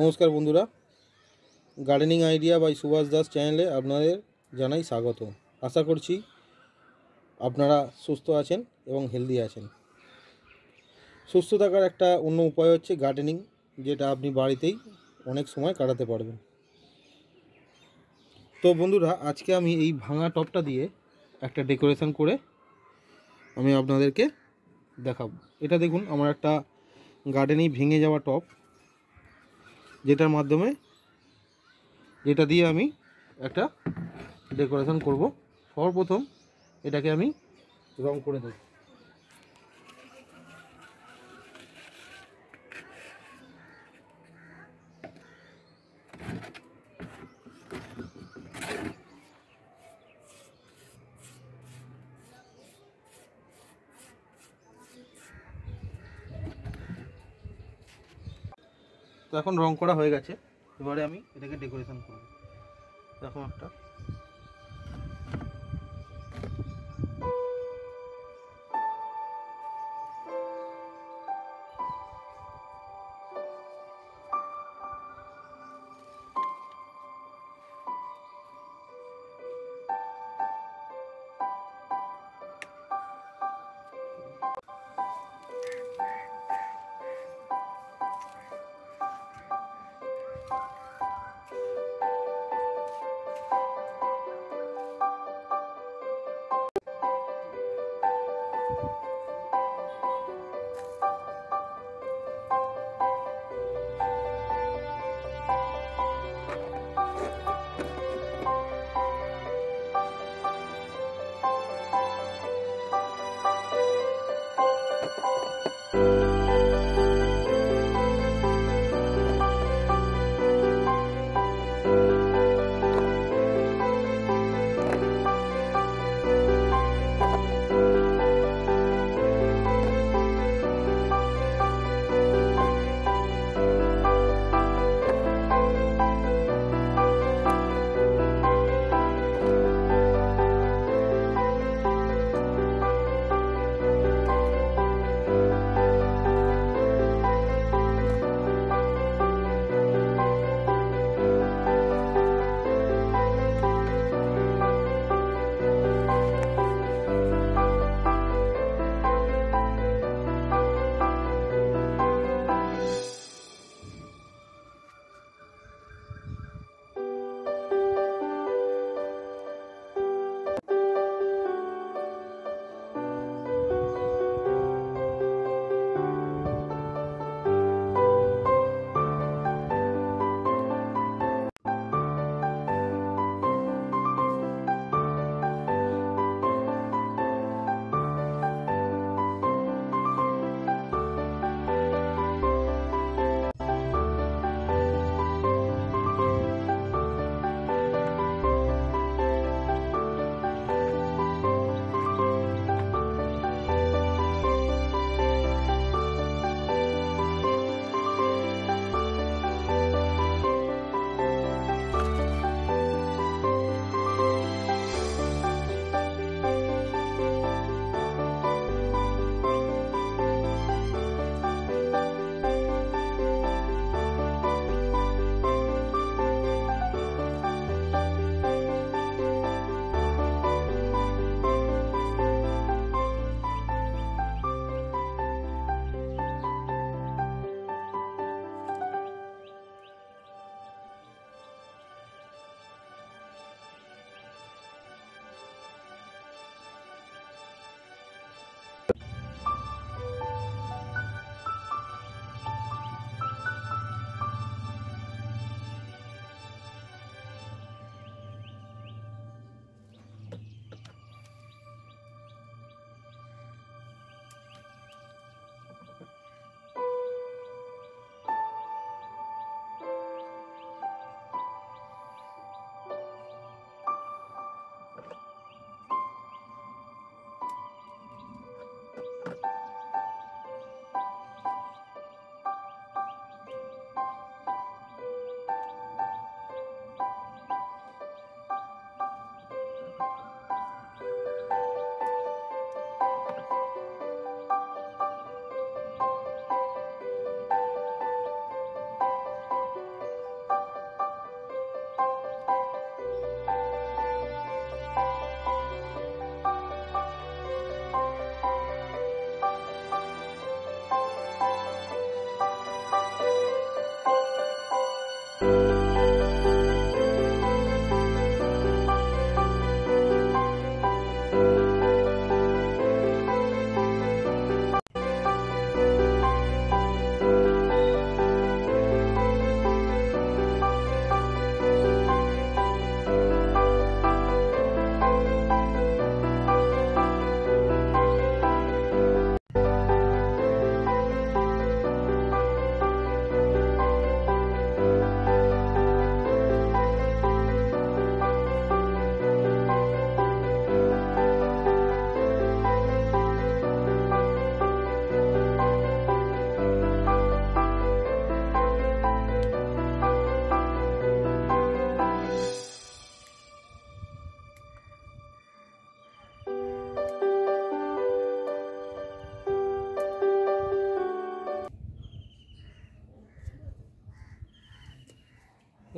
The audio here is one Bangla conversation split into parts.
নমস্কার বন্ধুরা। Gardening idea by Subhash Das চ্যানেলে আপনাদের জানাই স্বাগত। আশা করছি আপনারা সুস্থ আছেন এবং হেলদি আছেন। সুস্থ থাকার একটা অন্য উপায় হচ্ছে গার্ডেনিং যেটা আপনি বাড়িতেই অনেক সময় কাটাতে পারবেন। তো বন্ধুরা, আজকে আমি এই ভাঙা টপটা দিয়ে একটা ডেকোরেশন করে আমি আপনাদেরকে দেখাবো। এটা দেখুন, আমার একটা গার্ডেনেই ভেঙে যাওয়া টপ। যেটার মাধ্যমে যেটা দিয়ে আমি একটা ডেকোরেশন করব। সর্বপ্রথম এটাকে আমি রং করে দেব। তো এখন রং করা হয়ে গেছে। এবারে আমি এটাকে ডেকোরেশন করব। দেখো একটা।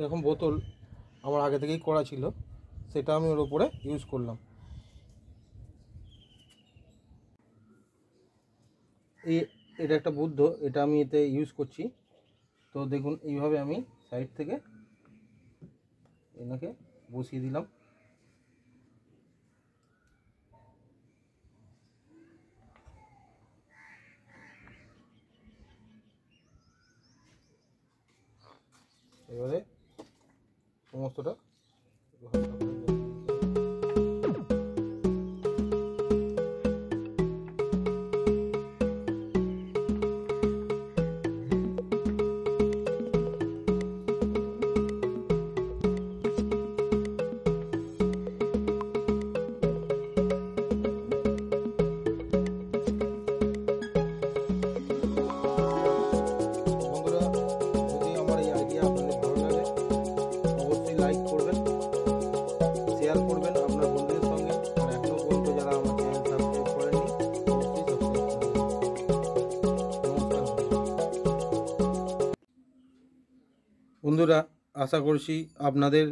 এরকম বোতল আমার আগে থেকেই করা ছিল, সেটা আমি ওর উপরে ইউজ করলাম। এই, এটা একটা বুদ্ধ, এটা আমি এতে ইউজ করছি। তো দেখুন, এইভাবে আমি সাইড থেকে এনাকে বসিয়ে দিলাম। এবারে সমস্তটা আশা করছি আপনাদের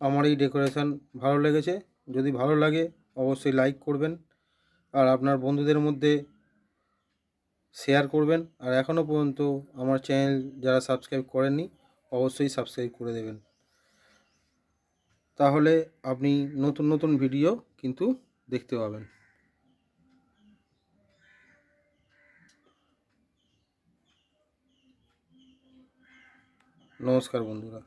আমার এই ডেকোরেশন ভালো লেগেছে। যদি ভালো লাগে, অবশ্যই লাইক করবেন আর আপনার বন্ধুদের মধ্যে শেয়ার করবেন। আর এখনও পর্যন্ত আমার চ্যানেল যারা সাবস্ক্রাইব করেননি, অবশ্যই সাবস্ক্রাইব করে দেবেন। তাহলে আপনি নতুন নতুন ভিডিও কিন্তু দেখতে পাবেন। নমস্কার বন্ধুরা